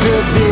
to be